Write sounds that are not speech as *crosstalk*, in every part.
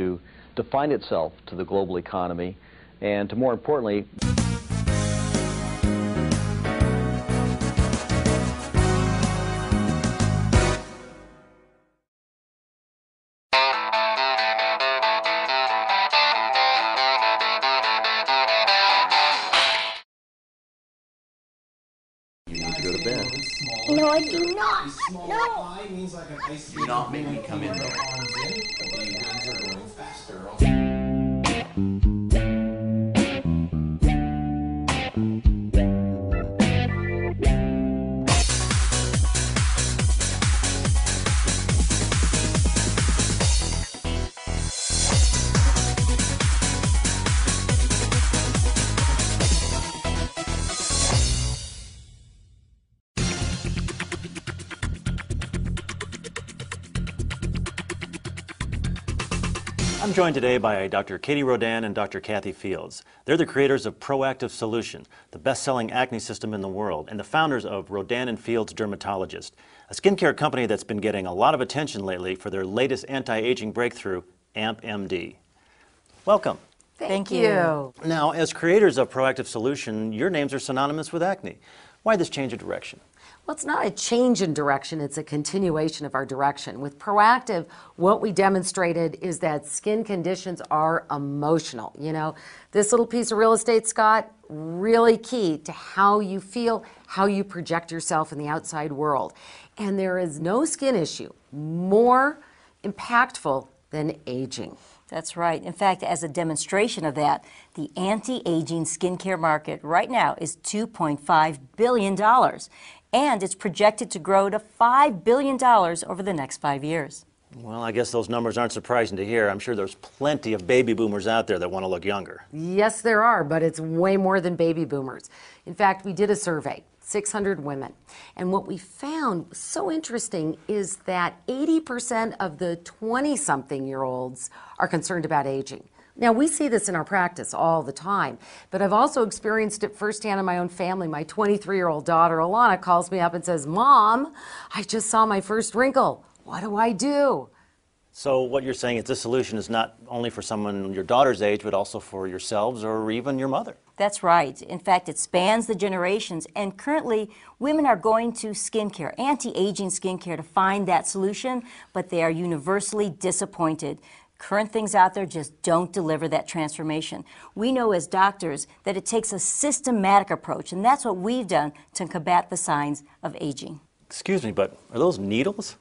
to define itself to the global economy. And to more importantly No, I do not. Small No. I means like an ice Do not make me come in Your there. arms in, the wings are going faster. *laughs* I'm joined today by Dr. Katie Rodan and Dr. Kathy Fields. They're the creators of Proactiv Solution, the best-selling acne system in the world, and the founders of Rodan and Fields Dermatologist, a skincare company that's been getting a lot of attention lately for their latest anti-aging breakthrough, AMP-MD. Welcome. Thank, you. Now, as creators of Proactiv Solution, your names are synonymous with acne. Why this change of direction? Well, it's not a change in direction, it's a continuation of our direction. With Proactiv, what we demonstrated is that skin conditions are emotional. You know, this little piece of real estate, Scott, really key to how you feel, how you project yourself in the outside world. And there is no skin issue more impactful than aging. That's right. In fact, as a demonstration of that, the anti aging skincare market right now is $2.5 billion, and it's projected to grow to $5 billion over the next five years. Well, I guess those numbers aren't surprising to hear. I'm sure there's plenty of baby boomers out there that want to look younger. Yes, there are, but it's way more than baby boomers. In fact, we did a survey, 600 women, and what we found so interesting is that 80% of the 20 something year olds are concerned about aging. Now, we see this in our practice all the time, but I've also experienced it firsthand in my own family. My 23 year old daughter, Alana, calls me up and says, Mom, I just saw my first wrinkle. What do I do? So what you're saying is this solution is not only for someone your daughter's age, but also for yourselves or even your mother. That's right. In fact, it spans the generations, and currently, women are going to skincare, anti aging skincare, to find that solution, but they are universally disappointed. Current things out there just don't deliver that transformation. We know as doctors that it takes a systematic approach, and that's what we've done to combat the signs of aging. Excuse me, but are those needles?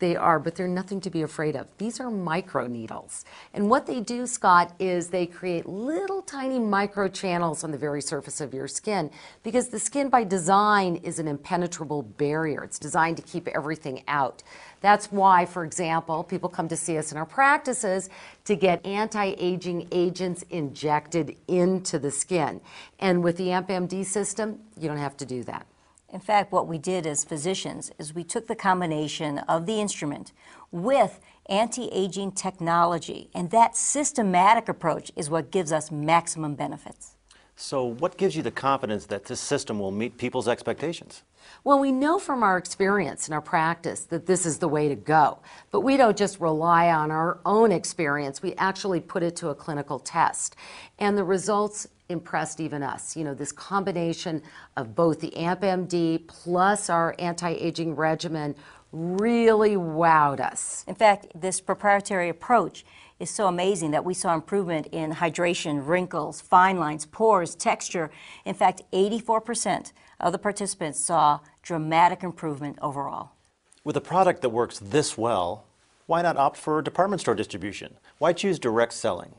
They are, but they're nothing to be afraid of. These are micro needles. And what they do, Scott, is they create little tiny micro channels on the very surface of your skin because the skin by design is an impenetrable barrier. It's designed to keep everything out. That's why, for example, people come to see us in our practices to get anti aging agents injected into the skin. And with the AMP-MD system, you don't have to do that. In fact, what we did as physicians is we took the combination of the instrument with anti aging technology, and that systematic approach is what gives us maximum benefits. So what gives you the confidence that this system will meet people's expectations? Well, we know from our experience and our practice that this is the way to go. But we don't just rely on our own experience, we actually put it to a clinical test. And the results impressed even us. You know, this combination of both the AMP-MD plus our anti-aging regimen really wowed us. In fact, this proprietary approach is so amazing that we saw improvement in hydration, wrinkles, fine lines, pores, texture. In fact, 84% of the participants saw dramatic improvement overall. With a product that works this well, why not opt for department store distribution? Why choose direct selling?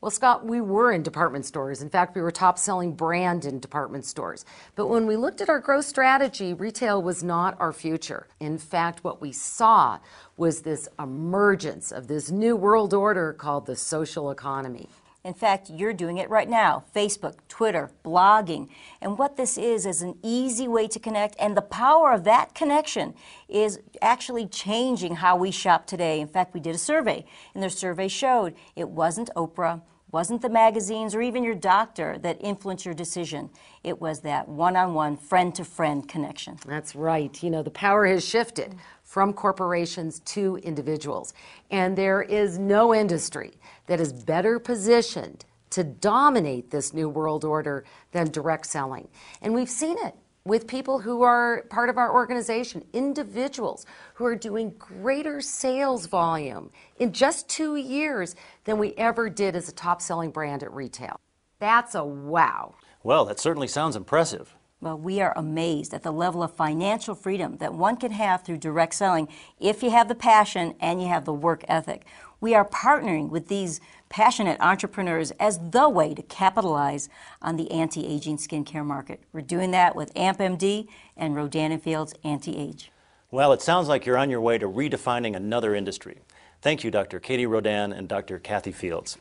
Well, Scott, we were in department stores. In fact, we were top selling brand in department stores. But when we looked at our growth strategy, retail was not our future. In fact, what we saw was this emergence of this new world order called the social economy. In fact, you're doing it right now Facebook, Twitter, blogging. And what this is, is an easy way to connect. And the power of that connection is actually changing how we shop today. In fact, we did a survey, and the survey showed it wasn't Oprah, wasn't the magazines or even your doctor that influenced your decision. It was that one-on-one, friend-to-friend connection. That's right. You know, the power has shifted from corporations to individuals. And there is no industry that is better positioned to dominate this new world order than direct selling. And we've seen it with people who are part of our organization, individuals who are doing greater sales volume in just two years than we ever did as a top selling brand at retail. That's a wow. Well, that certainly sounds impressive. Well, we are amazed at the level of financial freedom that one can have through direct selling if you have the passion and you have the work ethic. We are partnering with these passionate entrepreneurs as the way to capitalize on the anti-aging skincare market. We're doing that with AmpMD and Rodan Fields Anti-Age. Well, it sounds like you're on your way to redefining another industry. Thank you, Dr. Katie Rodan and Dr. Kathy Fields.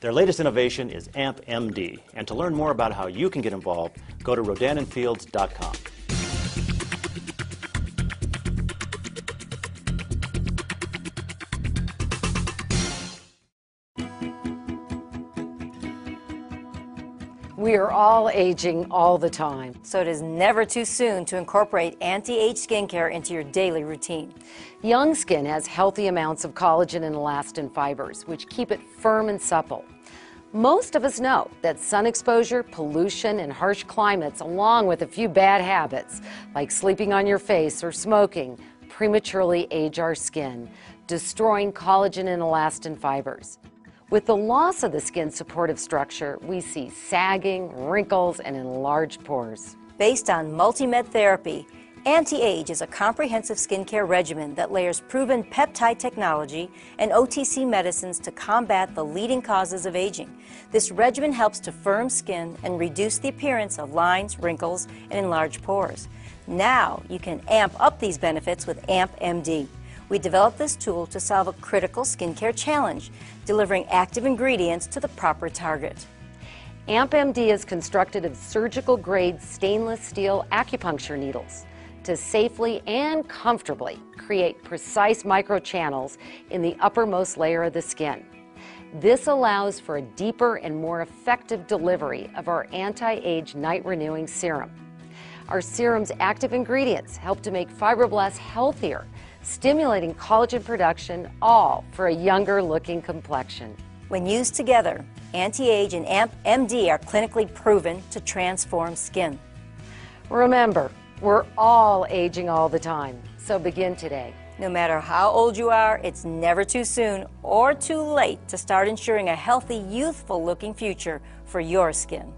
Their latest innovation is AmpMD, and to learn more about how you can get involved, go to rodanandfields.com. We are all aging all the time. So it is never too soon to incorporate anti-age skincare into your daily routine. Young skin has healthy amounts of collagen and elastin fibers, which keep it firm and supple. Most of us know that sun exposure, pollution, and harsh climates, along with a few bad habits like sleeping on your face or smoking, prematurely age our skin, destroying collagen and elastin fibers. With the loss of the skin's supportive structure, we see sagging, wrinkles, and enlarged pores. Based on multi-med therapy, Anti-Age is a comprehensive skincare regimen that layers proven peptide technology and OTC medicines to combat the leading causes of aging. This regimen helps to firm skin and reduce the appearance of lines, wrinkles, and enlarged pores. Now you can amp up these benefits with AMP MD. We developed this tool to solve a critical skincare challenge, delivering active ingredients to the proper target. AmpMD is constructed of surgical grade stainless steel acupuncture needles to safely and comfortably create precise microchannels in the uppermost layer of the skin. This allows for a deeper and more effective delivery of our anti-age night renewing serum. Our serum's active ingredients help to make fibroblasts healthier stimulating collagen production, all for a younger looking complexion. When used together, Anti-Age and AMP MD are clinically proven to transform skin. Remember, we're all aging all the time, so begin today. No matter how old you are, it's never too soon or too late to start ensuring a healthy, youthful looking future for your skin.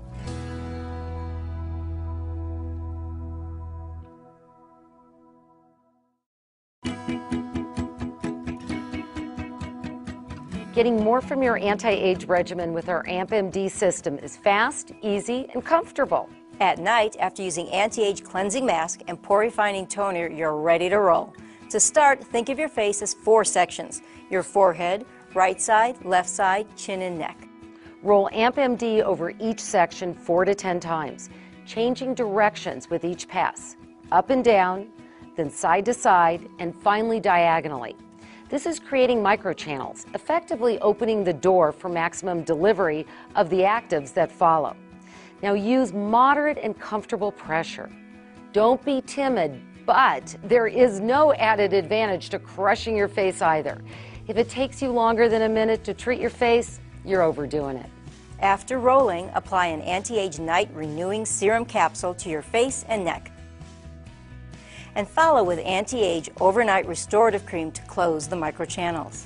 Getting more from your anti-age regimen with our AmpMD system is fast, easy, and comfortable. At night, after using anti-age cleansing mask and pore refining toner, you're ready to roll. To start, think of your face as four sections. Your forehead, right side, left side, chin and neck. Roll AmpMD over each section four to 10 times, changing directions with each pass. Up and down, then side to side, and finally diagonally. This is creating microchannels, effectively opening the door for maximum delivery of the actives that follow. Now use moderate and comfortable pressure. Don't be timid, but there is no added advantage to crushing your face either. If it takes you longer than a minute to treat your face, you're overdoing it. After rolling, apply an anti-age night renewing serum capsule to your face and neck and follow with anti-age overnight restorative cream to close the microchannels.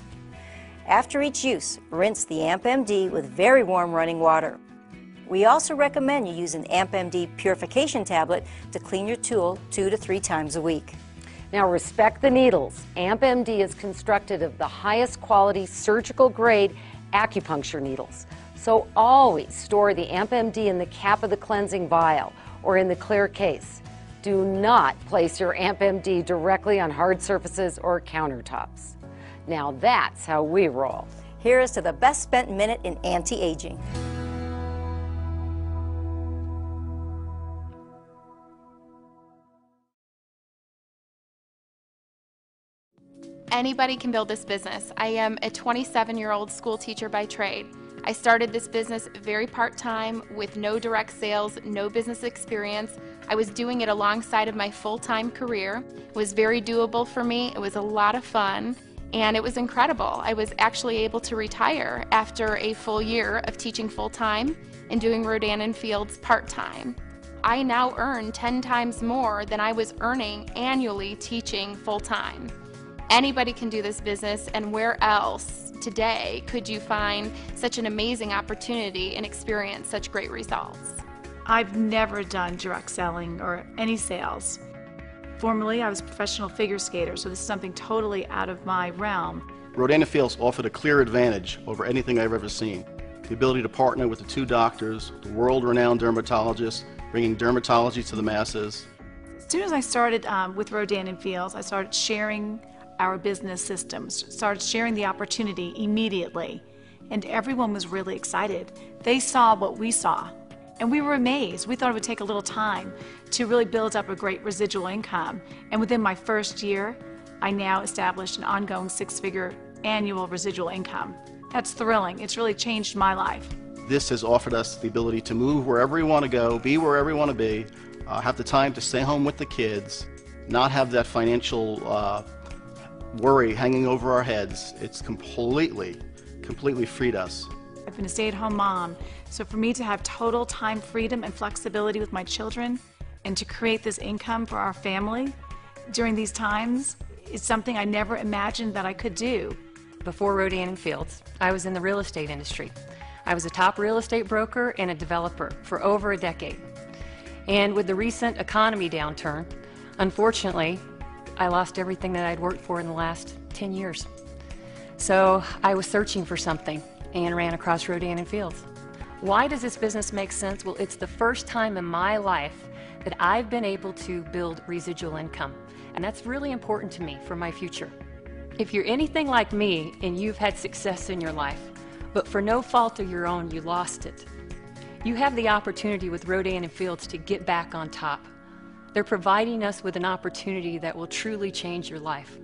After each use, rinse the AmpMD with very warm running water. We also recommend you use an AmpMD purification tablet to clean your tool two to three times a week. Now respect the needles. AmpMD is constructed of the highest quality surgical grade acupuncture needles. So always store the AmpMD in the cap of the cleansing vial or in the clear case. Do not place your AmpMD directly on hard surfaces or countertops. Now that's how we roll. Here is to the best spent minute in anti-aging. Anybody can build this business. I am a 27 year old school teacher by trade. I started this business very part time with no direct sales, no business experience. I was doing it alongside of my full time career. It was very doable for me, it was a lot of fun, and it was incredible. I was actually able to retire after a full year of teaching full time and doing Rodan and Fields part time. I now earn 10 times more than I was earning annually teaching full time. Anybody can do this business, and where else today could you find such an amazing opportunity and experience such great results? I've never done direct selling or any sales. Formerly, I was a professional figure skater, so this is something totally out of my realm. Rodan and Fields offered a clear advantage over anything I've ever seen. The ability to partner with the two doctors, the world-renowned dermatologists, bringing dermatology to the masses. As soon as I started um, with Rodan and Fields, I started sharing our business systems, started sharing the opportunity immediately, and everyone was really excited. They saw what we saw, and we were amazed. We thought it would take a little time to really build up a great residual income, and within my first year, I now established an ongoing six-figure annual residual income. That's thrilling. It's really changed my life. This has offered us the ability to move wherever we want to go, be wherever we want to be, uh, have the time to stay home with the kids, not have that financial uh, worry hanging over our heads. It's completely, completely freed us. I've been a stay-at-home mom, so for me to have total time freedom and flexibility with my children and to create this income for our family during these times is something I never imagined that I could do. Before Rodan and Fields, I was in the real estate industry. I was a top real estate broker and a developer for over a decade. And with the recent economy downturn, unfortunately, I lost everything that I'd worked for in the last 10 years. So I was searching for something and ran across Rodan and Fields. Why does this business make sense? Well, it's the first time in my life that I've been able to build residual income. And that's really important to me for my future. If you're anything like me and you've had success in your life, but for no fault of your own, you lost it, you have the opportunity with Rodan and Fields to get back on top. They're providing us with an opportunity that will truly change your life.